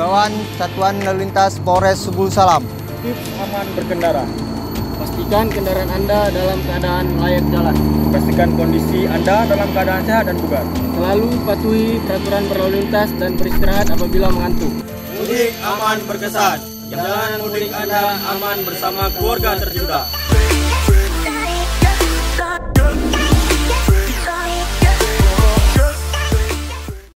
Himbauan Satuan Lalu Lintas Polres Subul Salam. Tips aman berkendara. Pastikan kendaraan Anda dalam keadaan layak jalan. Pastikan kondisi Anda dalam keadaan sehat dan bugar. Selalu patuhi peraturan berlalu lintas dan beristirahat apabila mengantuk. Mudik aman berkesan. Jalan mudik Anda aman bersama keluarga tercinta.